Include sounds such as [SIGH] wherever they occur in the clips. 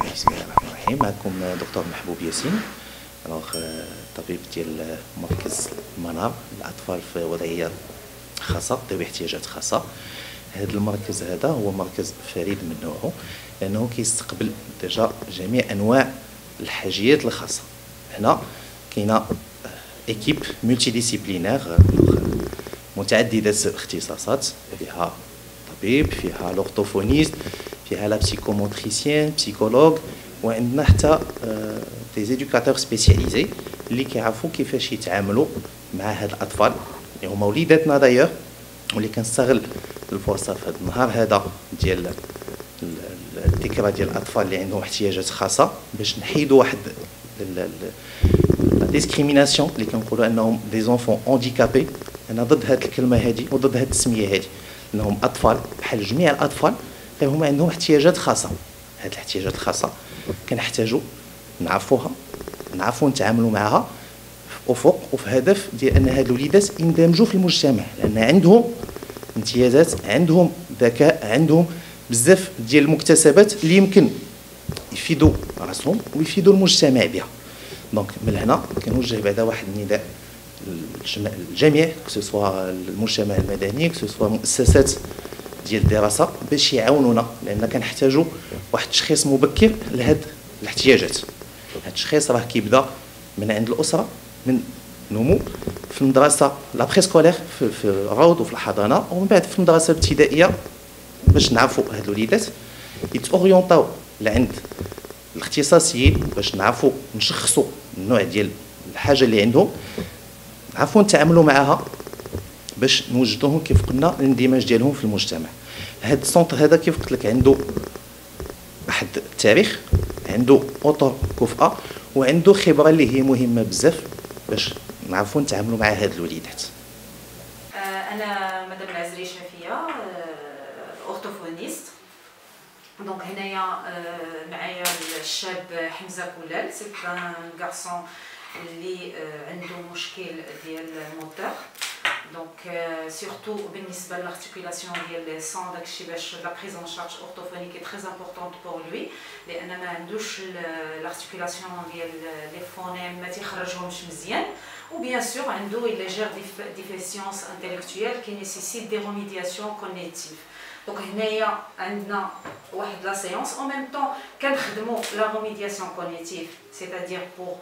بسم الله الرحمن الرحيم. معكم دكتور محبوب ياسين الوغ طبيب ديال مركز منار الأطفال في وضعية خاصة ذوي احتياجات خاصة. هذا المركز هذا هو مركز فريد من نوعه لأنه كيستقبل déjà جميع أنواع الحاجيات الخاصة. هنا كاينة équipe multidisciplinaire متعددة الاختصاصات فيها طبيب فيها l'orthophoniste فيها la psychomotricienne psychologue وعندنا حتى des éducateurs spécialisés اللي كيعرفوا كيفاش يتعاملوا مع هاد الأطفال. اللي هما وليداتنا دايوغ واللي كنستغل الفرصة في هذا النهار هذا ديال الذكرى ديال الأطفال اللي عندهم احتياجات خاصة باش نحيدوا واحد la discrimination اللي كنقولوا أنهم des enfants handicapés أنا ضد هذه الكلمة هذه وضد هذه التسمية هذه أنهم أطفال بحال جميع الأطفال غير هما عندهم احتياجات خاصة. هذه الاحتياجات الخاصة كنحتاجوا نعرفوها نعرفوا نتعاملوا معها في افق وفي هدف ديال أن هاد الوليدات يندمجوا في المجتمع. لأن عندهم امتيازات عندهم ذكاء عندهم بزاف ديال المكتسبات اللي يمكن يفيدوا رأسهم ويفيدوا المجتمع بها. donc من هنا كنوجه بعدا واحد النداء للجميع que ce soit المجتمع المدني que ce soit مؤسسات ديال الدراسة باش يعاونونا لأن كنحتاجوا واحد التشخيص مبكر لهاد الاحتياجات. هاد التشخيص راه كيبدا من عند الأسرة من نمو في المدرسة la préscolaire في, في الروض وفي الحضانة ومن بعد في المدرسة الابتدائية باش نعرفوا هاد الوليدات. يتاورينطاو لعند الاختصاصيين باش نعرفوا نشخصوا النوع ديال الحاجة اللي عندهم نعرفوا نتعاملوا معها باش نوجدوهم كيف قلنا الاندماج ديالهم في المجتمع. هذا السونتر هذا كيف قلت لك عنده واحد التاريخ عنده أطر كفءه وعنده خبرة اللي هي مهمة بزاف باش نعرفوا نتعاملوا مع هاد الوليدات. آه، أنا مدام العزري شافيه orthophoniste. آه، donc هنايا آه، معايا الشاب حمزة كولال. c'est un garçon اللي عنده مشكل ديال ال moteur. دونك سورتو بالنسبه لارتيكولاسيون ديال لي سون داكشي باش لا بريز ان شارج اورتوفونيك تري امبورطونت بور لوي لان ما عندوش لارتيكولاسيون ديال لي فونيم ما تيخرجهمش مزيان ou bien sûr عنده une légère déficience intellectuelle qui nécessite des remédiations cognitives دونك هنايا عندنا واحد la séance au même temps كنخدموا la remédiation cognitive c'est-à-dire pour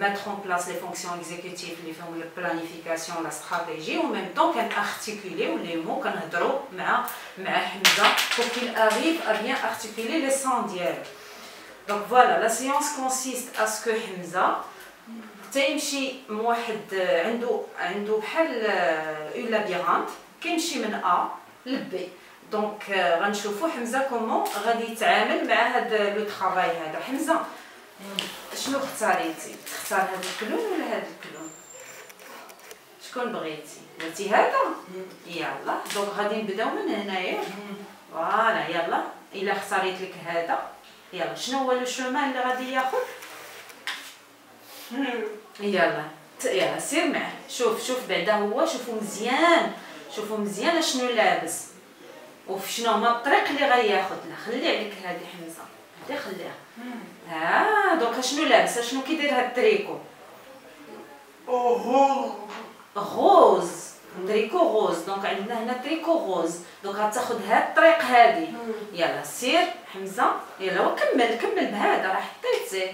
mettre en place les fonctions exécutives اللي فيهم ال planification la stratégie au même temps كن articuler يو les mots كنهضروا مع مع حمزه pour qu'il arrive à bien articuler les sons ديالو donc voilà la séance consiste que حمزه تيمشي واحد عنده عنده بحال un labyrinthe كيمشي من A ل B donc غنشوفوا حمزة comment غادي يتعامل مع هذا le travail هذا. حمزة شنو اختاريتي؟ تختار هذا ال clown ولا هذا ال clown؟ شكون بغيتي؟ بغيتي هذا؟ يلا. donc غادي نبداو من هنايا. voilà يلا. إلا اختاريت لك هذا يلا. شنو هو le chemin اللي غادي ياخذ؟ يلا. يلا سير معاه شوف شوف بعدا هو شوفو مزيان. شوفو مزيان شنو لابس. وفي شنو هما الطريق اللي غياخذ لا خلي عليك هذه حمزه هذه خليها ها d'accord شنو لابسه شنو كيدير هاد ال tricot rose tricot rose donc عندنا هنا tricot rose دونك غتاخذ هاد الطريق هادي يلا سير حمزه يلا وكمل كمل بهذا راه حطيتيه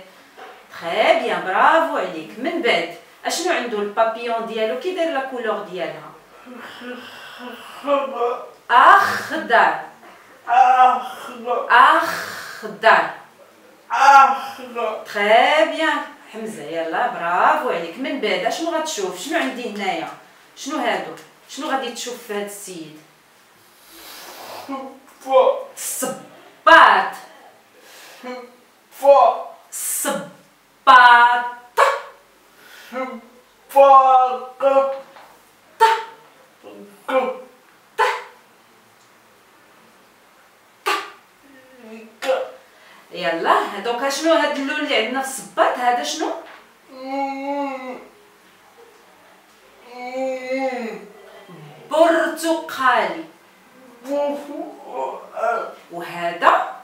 très bien برافو عليك من بعد اشنو عنده البابيون ديالو كي داير la couleur ديالها اخضر اخضر اخضر اخضر très bien حمزة يلا برافو عليك. من بعد اشنو غتشوف؟ شنو عندي هنايا؟ شنو هادو؟ شنو غادي تشوف في هاد السيد؟ صباط. صباط. صباط يلا دونك شنو؟ هاد اللون اللي عندنا في الصباط هذا شنو؟ برتقالي. وهذا؟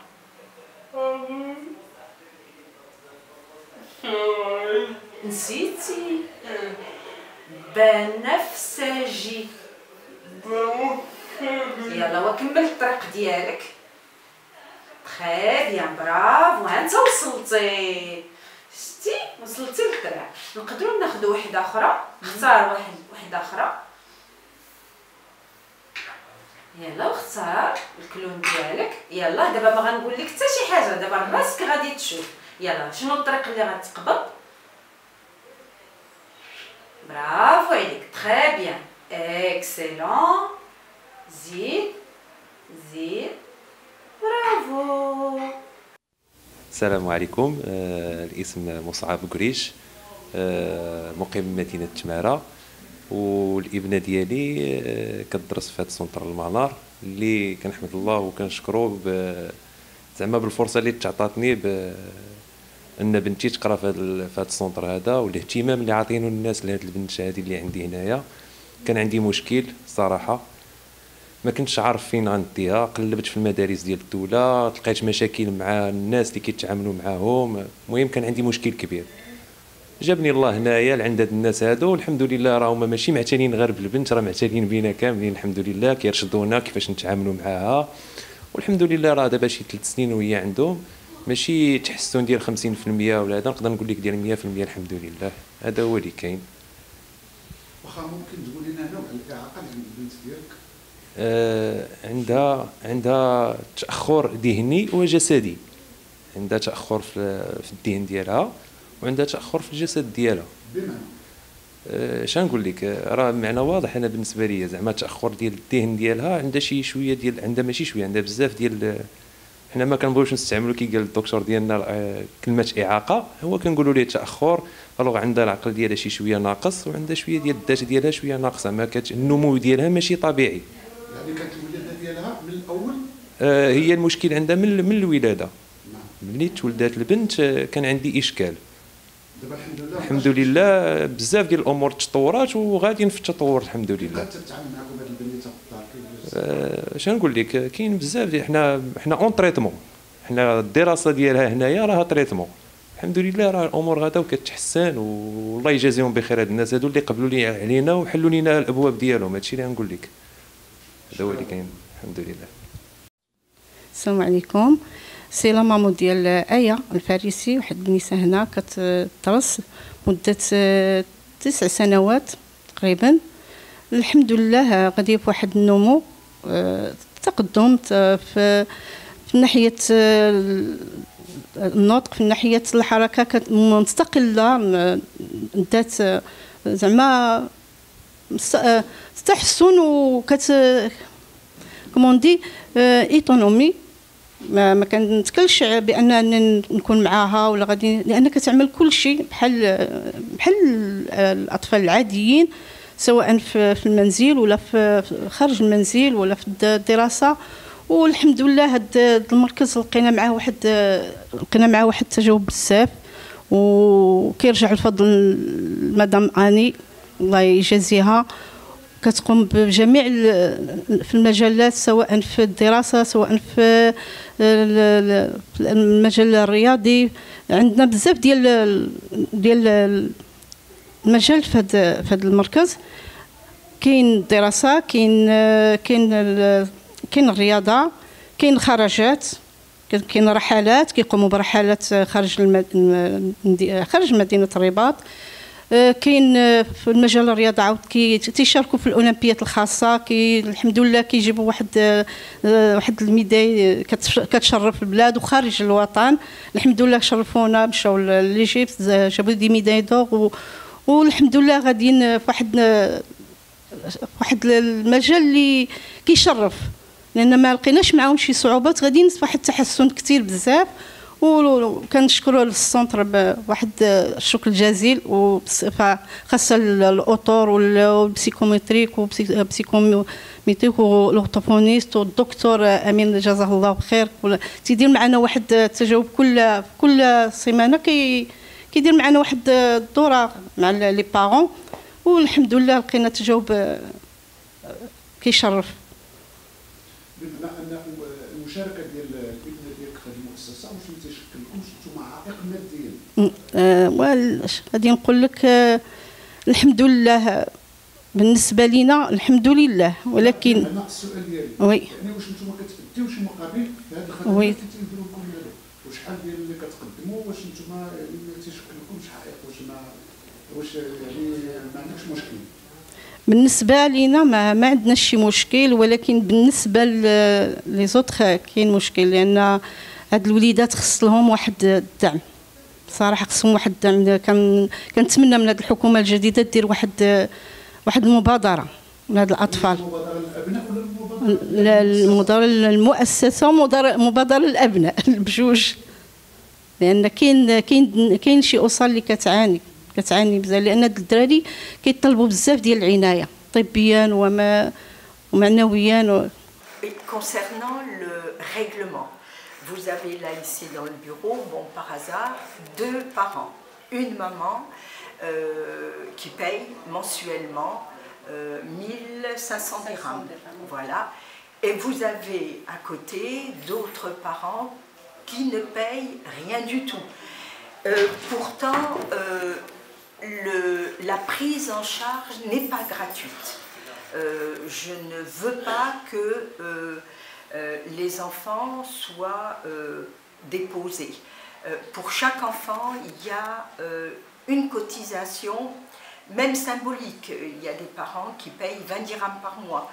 نسيتي. بنفسجي. يلا وكمل الطريق ديالك. تخي بيان برافو ها انت وصلتي شتي وصلتي للطريق نقدروا ناخذ وحده أخرى اختار واحد وحده أخرى يلا واختار ال clown ديالك. يلا دابا ما غنقول لك حتى شي حاجة. دابا راسك غادي تشوف. يلا شنو الطريق اللي غتقبض؟ برافو عليك. très bien excellent زيد زيد برافو السلام عليكم. آه الاسم مصعب قريش. آه مقيم مدينة تمارة. والابنة ديالي آه كتدرس في هذا ال centre المنار اللي كنحمد الله وكنشكرو زعما بالفرصة اللي تعطاتني أن بنتي تقرا في هذا ال centre هذا والاهتمام اللي عاطينه الناس لهاد البنت هذه اللي عندي هنايا. كان عندي مشكل صراحة. ما كنتش عارف فين غنديها قلبت في المدارس ديال الدولة لقيت مشاكل مع الناس اللي كيتعاملوا معاهم. المهم كان عندي مشكل كبير. جابني الله هنايا لعند هاد الناس هادو. والحمد لله راهم ماشي معتنين غير بالبنت راه معتنين بينا كاملين الحمد لله. كيرشدونا كيفاش نتعاملوا معاها. والحمد لله راه دابا شي ثلاث سنين وهي عندهم. ماشي تحسن ديال 50% ولا هذا نقدر نقول لك ديال 100% الحمد لله. هذا هو اللي كاين. واخا ممكن تقول لنا نوع الإعاقة اللي عند البنت ديالك؟ عندها عندها تأخر ذهني وجسدي. عندها تأخر في, في الذهن ديالها وعندها تأخر في الجسد ديالها. بمعنى؟ اش نقول لك؟ راه معنى واضح أنا بالنسبة لي زعما تأخر ديال الذهن ديالها عندها شي شوية ديال عندها ماشي شوية عندها بزاف ديال حنا ما كنبغيوش نستعملوا كي قال الدكتور ديالنا آه، كلمة إعاقة. هو كنقولوا ليه تأخر ألوغ عندها العقل ديالها شي شوية ناقص وعندها شوية ديال الذات ديالها شوية ناقصة. ما كانت النمو ديالها ماشي طبيعي. يعني كانت الولادة ديالها من الأول؟ آه هي المشكل عندها من من الولادة. نعم. ملي تولدات البنت آه، كان عندي إشكال. دابا الحمد لله. الحمد لله بزاف ديال الأمور تطورات وغاديين في التطور الحمد لله. تتعامل معكم هاد البنيته في الدار؟ كيفاش آه، اش نقول لك كاين بزاف ديال حنا حنا en traitement حنا الدراسة ديالها هنايا راها traitement الحمد لله راه الأمور غادا وكتحسن والله يجازيهم بخير هاد الناس هادو اللي قبلوا لي علينا وحلوا لينا الأبواب ديالهم. هادشي اللي غنقول لك. هذا هو اللي كاين الحمد لله. السلام عليكم. سي لا مامو ديال ايا الفارسي واحد النساء هنا كتدرس مدة آه، تسع سنوات تقريبا. الحمد لله غادي بواحد النمو آه، تقدم في في ناحية آه، النطق في ناحية الحركة كانت مستقله آه، زعما تحسن وكت كومون دي ايتونومي ما ما كنتكلش بأن نكون معاها ولا غادي لأن كتعمل كل شيء بحال بحال الأطفال العاديين سواء في المنزل ولا في خارج المنزل ولا في الدراسة. والحمد لله هاد المركز لقينا معاه واحد لقينا معاه واحد التجاوب بزاف. وكيرجع الفضل مدام أني. الله يجازيها. كتقوم بجميع في المجالات سواء في الدراسة سواء في ال- ال- في المجال الرياضي. عندنا بزاف ديال ال- ديال ال- المجال في هذا في هذا المركز. كاين الدراسة كاين كاين كاين الرياضة كاين الخرجات كاين رحلات كيقوموا برحلات خارج. خارج مدينة الرباط. كاين آه، في المجال الرياضة عاود كي تيشاركوا في الأولمبيات الخاصة كي الحمد لله كيجيبوا واحد آه، آه، واحد ال médailles كتش- كتشرف البلاد وخارج الوطن. الحمد لله شرفونا مشاو ليجيبت جابوا des médailles d'or والحمد لله غاديين في واحد آه، واحد المجال اللي كيشرف. لأن ما لقيناش معاهم شي صعوبات غاديين في واحد التحسن كثير بزاف. وكنشكروا ال centre بواحد الشكر جزيل وبصفه خاصة الأوتور وال psychomotrique و psychomotrique وال orthophoniste والدكتور أمين جزاه الله بخير. تيدير معنا واحد التجاوب كل كل سيمانة كي كيدير معنا واحد الدورة مع les parents. والحمد لله لقينا تجاوب كيشرف. بمعنى أن المشاركة ديال الابنه ديالك في هذه المؤسسه مش ما تيشكلكمش أنتم العائق ماديا آه، واش غادي نقول لك آه، الحمد لله. بالنسبة لنا الحمد لله. ولكن أنا السؤال ديالي. وي. يعني واش نتوما شي مقابل وي. اللي تيديروا لكم هذا وشحال ديال اللي كتقدموا؟ واش نتوما تيشكل لكم واش ما واش يعني ما عندكش مشكل؟ بالنسبة لينا ما ما عندناش شي مشكل ولكن بالنسبة لي زوطخ كاين مشكل لأن هاد الوليدات خص لهم واحد الدعم. صراحة خصهم واحد كنتمنى من هاد الحكومة الجديدة دير واحد واحد المبادرة لهاد الأطفال. المبادره المؤسسة ومبادره مبادرة للأبناء [LAUGHS] بجوج. لأن كاين كاين كاين شي اسر اللي كتعاني كتعاني بزاف. لأن هاد الدراري كيطلبوا بزاف ديال العناية طبيا وما ومعنويا concernant le règlement, vous avez là ici dans le bureau, bon par hasard, deux parents. Une maman euh, qui paye mensuellement euh, 1500 dirhams. Voilà. Et vous avez à côté d'autres parents qui ne payent rien du tout. Euh, pourtant, euh, le- la prise en charge n'est pas gratuite. Euh, je ne veux pas que les enfants soient euh, déposés. Euh, pour chaque enfant, il y a euh, une cotisation, même symbolique. Il y a des parents qui payent 20 dirhams par mois.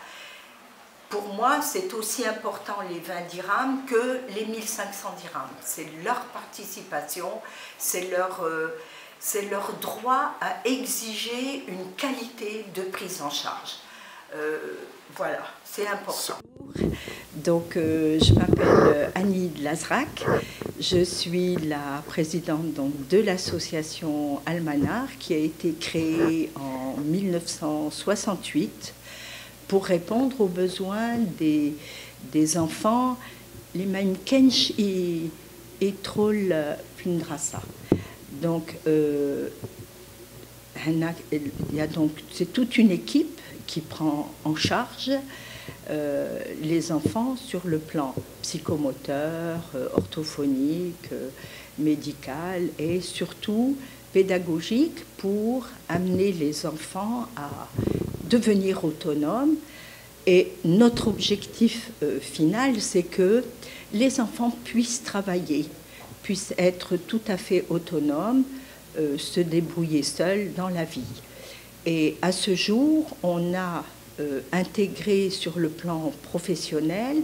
Pour moi, c'est aussi important les 20 dirhams que les 1500 dirhams. C'est leur participation, c'est leur, euh, c'est leur droit à exiger une qualité de prise en charge. Euh, voilà, c'est important. Donc, euh, je m'appelle Annie de Lazrac. Je suis la présidente donc, de l'association Almanar qui a été créée en 1968 pour répondre aux besoins des, des enfants, les Maïmkench et, et Troll Pundrasa. Donc, euh, il y a donc c'est toute une équipe qui prend en charge euh, les enfants sur le plan psychomoteur, euh, orthophonique, euh, médical et surtout pédagogique pour amener les enfants à devenir autonomes. Et notre objectif final, c'est que les enfants puissent travailler, puissent être tout à fait autonomes, se débrouiller seuls dans la vie. Et à ce jour, on a euh, intégré sur le plan professionnel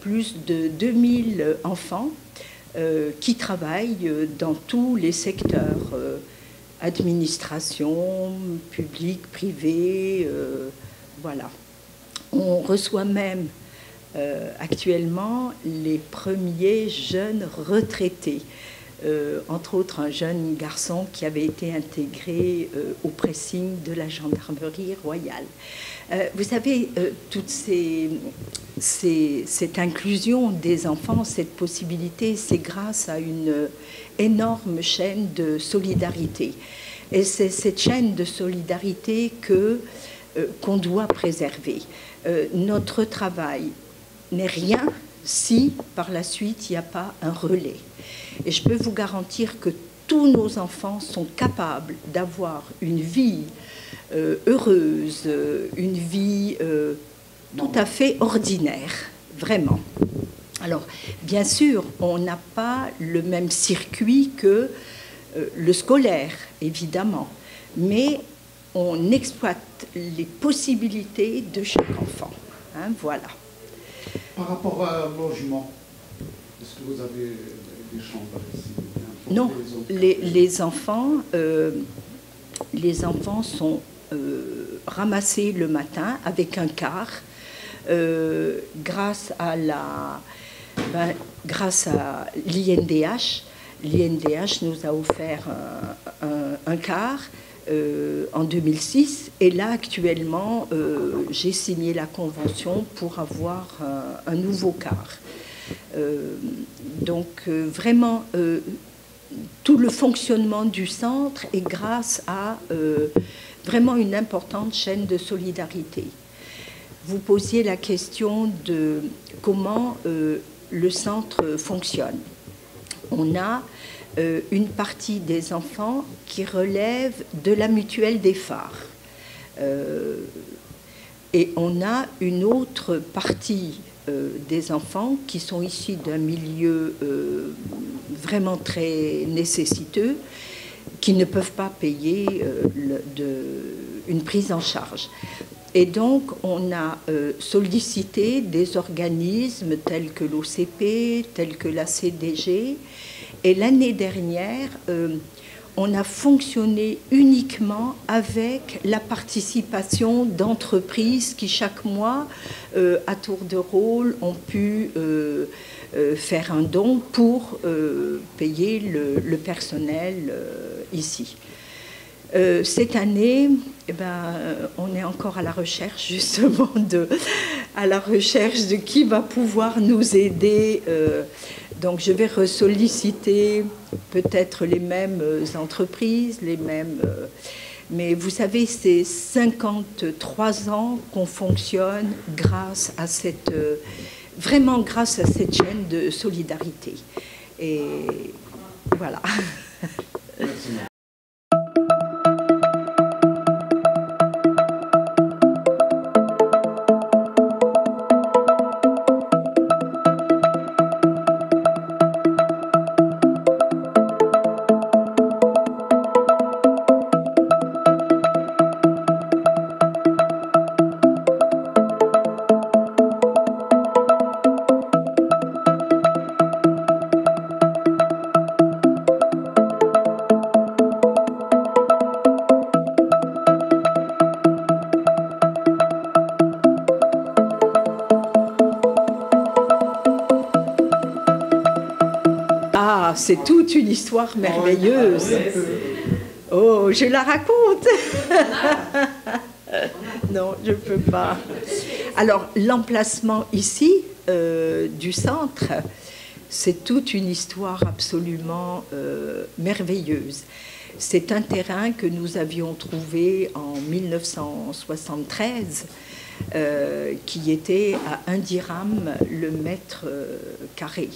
plus de 2000 enfants euh, qui travaillent dans tous les secteurs, euh, administration, public, privé, voilà. On reçoit même actuellement les premiers jeunes retraités. Euh, entre autres un jeune garçon qui avait été intégré euh, au pressing de la gendarmerie royale. Euh, vous savez, toute cette inclusion des enfants, cette possibilité, c'est grâce à une énorme chaîne de solidarité. Et c'est cette chaîne de solidarité que qu'on doit préserver. Notre travail n'est rien si par la suite il n'y a pas un relais. Et je peux vous garantir que tous nos enfants sont capables d'avoir une vie euh, heureuse, euh, une vie euh, tout à fait ordinaire, vraiment. Alors, bien sûr, on n'a pas le même circuit que euh, le scolaire, évidemment, mais on exploite les possibilités de chaque enfant. hein, voilà. Par rapport à logement, est-ce que vous avez des chambres ici Non, les, les enfants, euh, les enfants sont euh, ramassés le matin avec un car, euh, grâce à la, ben, grâce à l'INDH. L'INDH nous a offert un, un- un car. Euh, en 2006 et là actuellement euh, j'ai signé la convention pour avoir un, nouveau car. Euh, donc vraiment tout le fonctionnement du centre est grâce à vraiment une importante chaîne de solidarité. Vous posiez la question de comment le centre fonctionne. on a euh, une partie des enfants qui relève de la mutuelle des phares. Euh, et on a une autre partie euh, des enfants qui sont issus d'un milieu vraiment très nécessiteux, qui ne peuvent pas payer une prise en charge. Et donc, on a sollicité des organismes tels que l'OCP, tels que la CDG, et l'année dernière, euh, on a fonctionné uniquement avec la participation d'entreprises qui chaque mois, euh, à tour de rôle, ont pu euh, faire un don pour payer le, personnel ici. cette année, eh ben, on est encore à la recherche [LAUGHS] justement de, à la recherche de qui va pouvoir nous aider donc je vais ressolliciter peut-être les mêmes euh, entreprises, les mêmes... Euh, mais vous savez, c'est 53 ans qu'on fonctionne grâce à cette... Euh, vraiment grâce à cette chaîne de solidarité. Et voilà. C'est toute une histoire merveilleuse. Oh, je la raconte. [LAUGHS] non, je ne peux pas. Alors, l'emplacement ici euh, du centre, c'est toute une histoire absolument euh, merveilleuse. C'est un terrain que nous avions trouvé en 1973, euh, qui était à un dirham le mètre carré.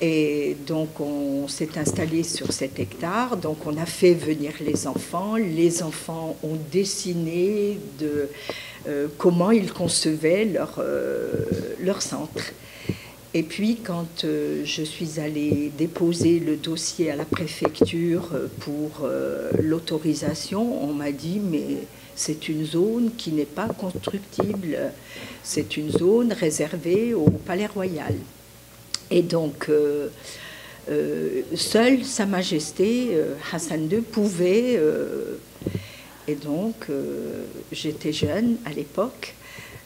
Et donc on s'est installé sur cet hectare, donc on a fait venir les enfants. Les enfants ont dessiné de euh, comment ils concevaient leur, euh, leur centre. Et puis quand euh, je suis allée déposer le dossier à la préfecture pour l'autorisation, on m'a dit mais c'est une zone qui n'est pas constructible, c'est une zone réservée au Palais Royal. Et donc, euh, euh, seule Sa Majesté euh, Hassan II pouvait. et donc, j'étais jeune à l'époque.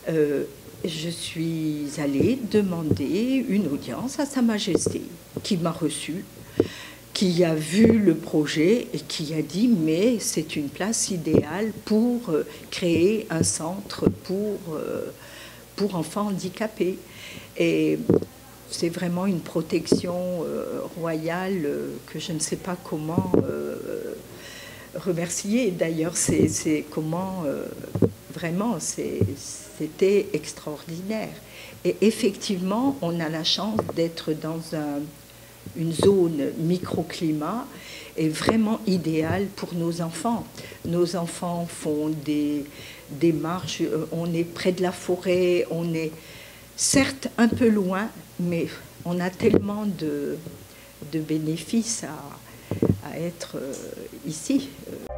je suis allée demander une audience à Sa Majesté, qui m'a reçue, qui a vu le projet et qui a dit mais c'est une place idéale pour créer un centre pour, pour enfants handicapés. Et c'est vraiment une protection euh, royale euh, que je ne sais pas comment euh, remercier. D'ailleurs, c'est comment vraiment, c'était extraordinaire. Et effectivement, on a la chance d'être dans une zone microclimat et vraiment idéale pour nos enfants. Nos enfants font des, des marches, on est près de la forêt, on est certes un peu loin, mais on a tellement de, bénéfices à, être euh, ici. Euh.